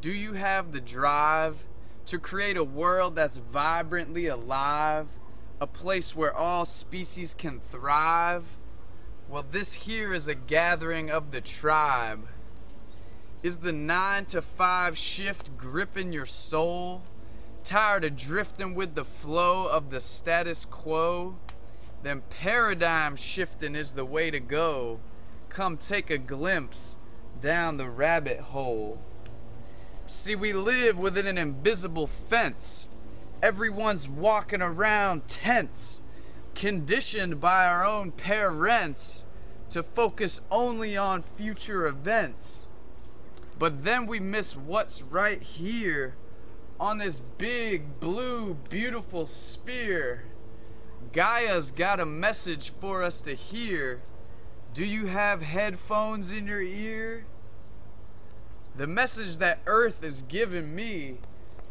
Do you have the drive to create a world that's vibrantly alive? A place where all species can thrive? Well, this here is a gathering of the tribe. Is the 9 to 5 shift gripping your soul? Tired of drifting with the flow of the status quo? Then paradigm shifting is the way to go. Come take a glimpse down the rabbit hole. See, we live within an invisible fence. Everyone's walking around tense, conditioned by our own parents to focus only on future events. But then we miss what's right here on this big, blue, beautiful sphere. Gaia's got a message for us to hear. Do you have headphones in your ear? The message that Earth is giving me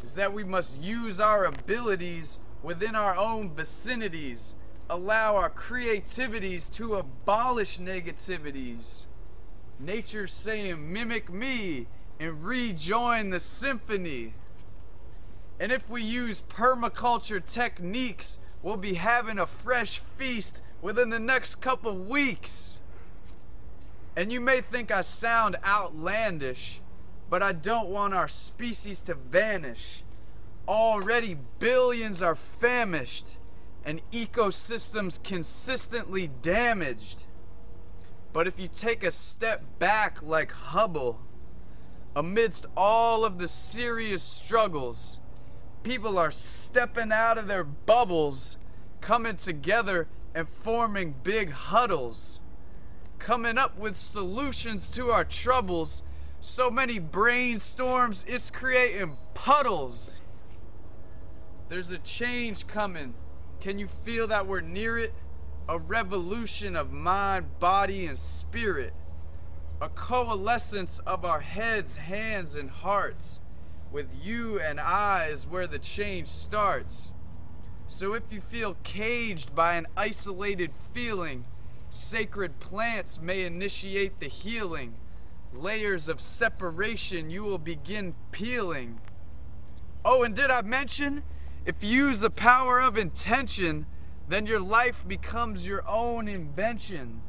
is that we must use our abilities within our own vicinities, allow our creativities to abolish negativities. Nature's saying, mimic me and rejoin the symphony. And if we use permaculture techniques, we'll be having a fresh feast within the next couple weeks. And you may think I sound outlandish, but I don't want our species to vanish. Already billions are famished and ecosystems consistently damaged. But if you take a step back like Hubble, amidst all of the serious struggles, people are stepping out of their bubbles, coming together and forming big huddles, coming up with solutions to our troubles so many brainstorms, it's creating puddles. There's a change coming. Can you feel that we're near it? A revolution of mind, body, and spirit. A coalescence of our heads, hands, and hearts. With you and I is where the change starts. So if you feel caged by an isolated feeling, sacred plants may initiate the healing layers of separation you will begin peeling. Oh, and did I mention? If you use the power of intention, then your life becomes your own invention.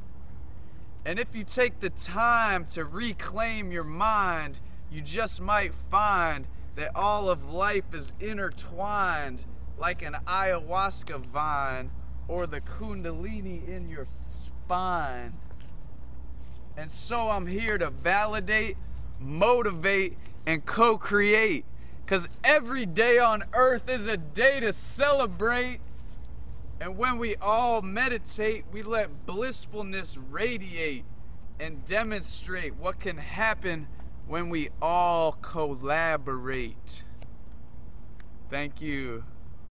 And if you take the time to reclaim your mind, you just might find that all of life is intertwined like an ayahuasca vine or the kundalini in your spine. And so I'm here to validate, motivate, and co create. Because every day on earth is a day to celebrate. And when we all meditate, we let blissfulness radiate and demonstrate what can happen when we all collaborate. Thank you.